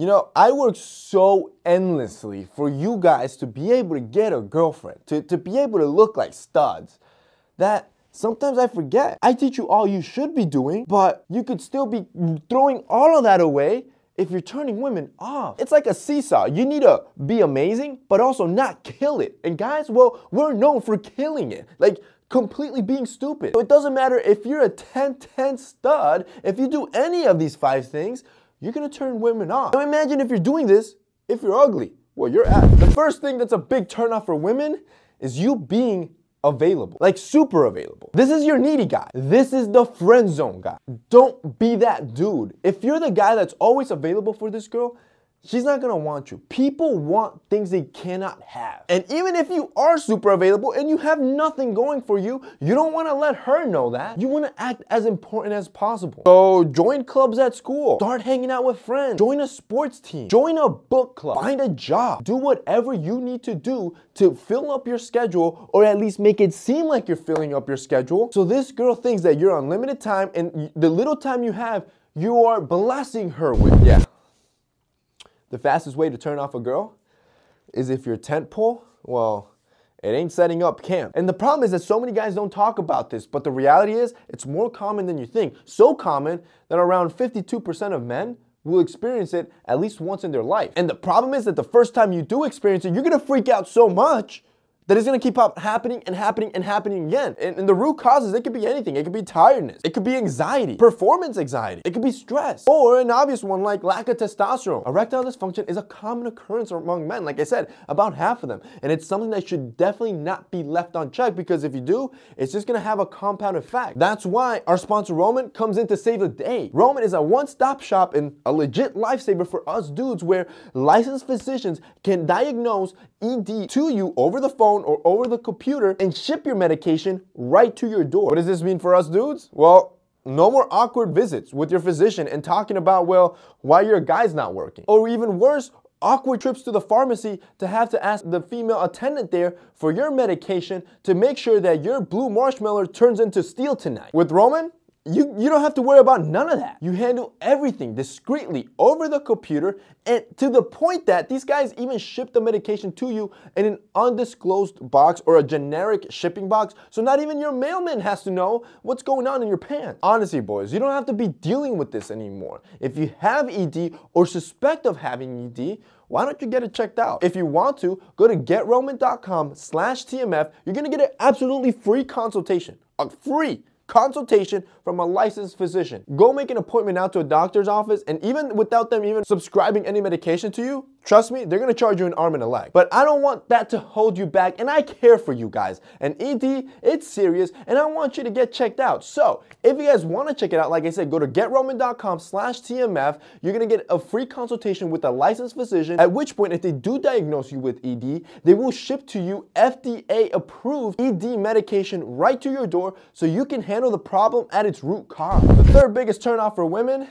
You know, I work so endlessly for you guys to be able to get a girlfriend, to, to be able to look like studs, that sometimes I forget. I teach you all you should be doing, but you could still be throwing all of that away if you're turning women off. It's like a seesaw. You need to be amazing, but also not kill it. And guys, well, we're known for killing it. Like, completely being stupid. So it doesn't matter if you're a 10-10 stud, if you do any of these five things, you're gonna turn women off. Now imagine if you're doing this, if you're ugly, well, you're at. The first thing that's a big turnoff for women is you being available, like super available. This is your needy guy. This is the friend zone guy. Don't be that dude. If you're the guy that's always available for this girl, She's not gonna want you. People want things they cannot have. And even if you are super available and you have nothing going for you, you don't wanna let her know that. You wanna act as important as possible. So join clubs at school, start hanging out with friends, join a sports team, join a book club, find a job, do whatever you need to do to fill up your schedule or at least make it seem like you're filling up your schedule. So this girl thinks that you're on limited time and the little time you have, you are blessing her with. Yeah. The fastest way to turn off a girl is if your tent pole, well, it ain't setting up camp. And the problem is that so many guys don't talk about this, but the reality is it's more common than you think. So common that around 52% of men will experience it at least once in their life. And the problem is that the first time you do experience it, you're gonna freak out so much that is going to keep up happening and happening and happening again. And, and, the root causes, it could be anything. It could be tiredness. It could be anxiety, performance anxiety. It could be stress. Or an obvious one like lack of testosterone. Erectile dysfunction is a common occurrence among men. Like I said, about half of them. And it's something that should definitely not be left unchecked because if you do, it's just going to have a compound effect. That's why our sponsor Roman comes in to save the day. Roman is a one-stop shop and a legit lifesaver for us dudes where licensed physicians can diagnose ED to you over the phone or over the computer and ship your medication right to your door. What does this mean for us dudes? Well, no more awkward visits with your physician and talking about, well, why your guy's not working. Or even worse, awkward trips to the pharmacy to have to ask the female attendant there for your medication to make sure that your blue marshmallow turns into steel tonight. With Roman, you, you don't have to worry about none of that. You handle everything discreetly over the computer and to the point that these guys even ship the medication to you in an undisclosed box or a generic shipping box. So not even your mailman has to know what's going on in your pants. Honestly, boys, you don't have to be dealing with this anymore. If you have ED or suspect of having ED, why don't you get it checked out? If you want to, go to getroman.com slash TMF. You're gonna get an absolutely free consultation. A free consultation from a licensed physician. Go make an appointment out to a doctor's office and even without them even subscribing any medication to you, Trust me, they're gonna charge you an arm and a leg. But I don't want that to hold you back, and I care for you guys. And ED, it's serious, and I want you to get checked out. So, if you guys wanna check it out, like I said, go to getroman.com slash TMF. You're gonna get a free consultation with a licensed physician, at which point, if they do diagnose you with ED, they will ship to you FDA-approved ED medication right to your door so you can handle the problem at its root cause. The third biggest turnoff for women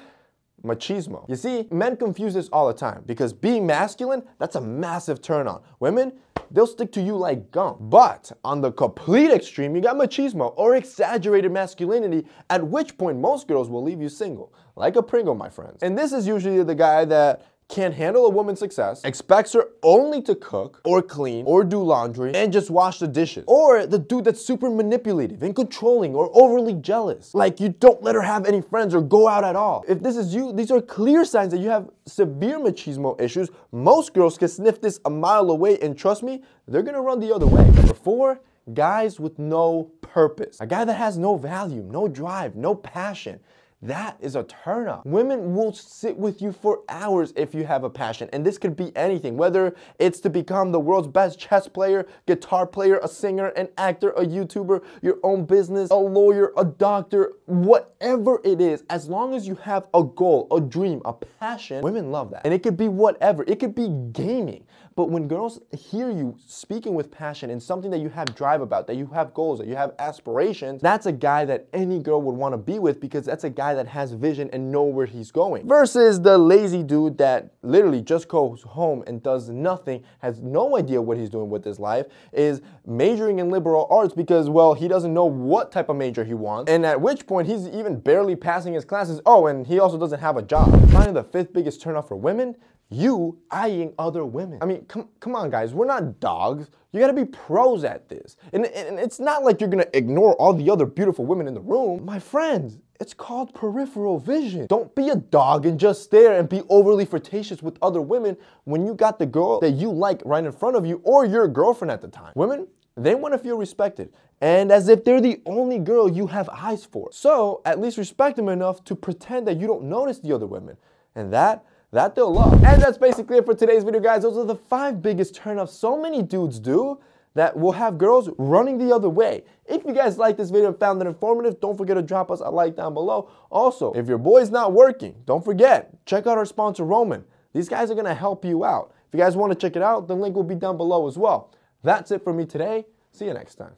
machismo. You see, men confuse this all the time because being masculine, that's a massive turn on. Women, they'll stick to you like gum. But on the complete extreme, you got machismo or exaggerated masculinity, at which point most girls will leave you single, like a Pringle, my friends. And this is usually the guy that can't handle a woman's success, expects her only to cook or clean or do laundry and just wash the dishes. Or the dude that's super manipulative and controlling or overly jealous. Like you don't let her have any friends or go out at all. If this is you, these are clear signs that you have severe machismo issues. Most girls can sniff this a mile away and trust me, they're gonna run the other way. Number four, guys with no purpose. A guy that has no value, no drive, no passion. That is a turn up. Women will sit with you for hours if you have a passion. And this could be anything, whether it's to become the world's best chess player, guitar player, a singer, an actor, a YouTuber, your own business, a lawyer, a doctor, whatever it is, as long as you have a goal, a dream, a passion, women love that. And it could be whatever. It could be gaming. But when girls hear you speaking with passion and something that you have drive about, that you have goals, that you have aspirations, that's a guy that any girl would want to be with because that's a guy that has vision and know where he's going. Versus the lazy dude that literally just goes home and does nothing, has no idea what he's doing with his life, is majoring in liberal arts because, well, he doesn't know what type of major he wants. And at which point he's even barely passing his classes. Oh, and he also doesn't have a job. Finally, the fifth biggest turnoff for women you eyeing other women. I mean, come, come on, guys. We're not dogs. You gotta be pros at this. And, and it's not like you're gonna ignore all the other beautiful women in the room. My friends, it's called peripheral vision. Don't be a dog and just stare and be overly flirtatious with other women when you got the girl that you like right in front of you or your girlfriend at the time. Women, they want to feel respected and as if they're the only girl you have eyes for. So at least respect them enough to pretend that you don't notice the other women. And that that they'll love. And that's basically it for today's video, guys. Those are the five biggest turnoffs so many dudes do that will have girls running the other way. If you guys like this video and found it informative, don't forget to drop us a like down below. Also, if your boy's not working, don't forget, check out our sponsor, Roman. These guys are gonna help you out. If you guys wanna check it out, the link will be down below as well. That's it for me today. See you next time.